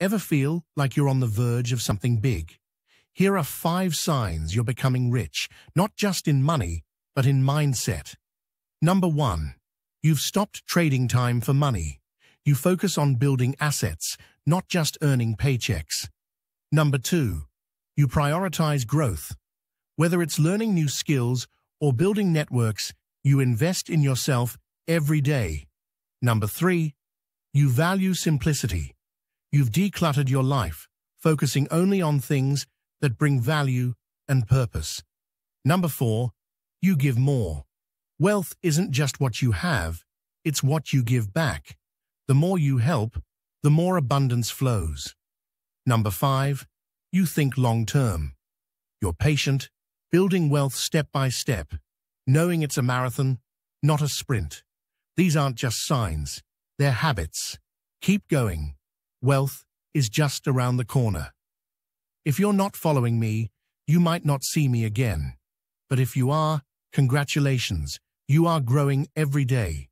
Ever feel like you're on the verge of something big? Here are five signs you're becoming rich, not just in money, but in mindset. Number one, you've stopped trading time for money. You focus on building assets, not just earning paychecks. Number two, you prioritize growth. Whether it's learning new skills or building networks, you invest in yourself every day. Number three, you value simplicity. You've decluttered your life, focusing only on things that bring value and purpose. Number four, you give more. Wealth isn't just what you have, it's what you give back. The more you help, the more abundance flows. Number five, you think long-term. You're patient, building wealth step by step, knowing it's a marathon, not a sprint. These aren't just signs, they're habits. Keep going. Wealth is just around the corner. If you're not following me, you might not see me again. But if you are, congratulations, you are growing every day.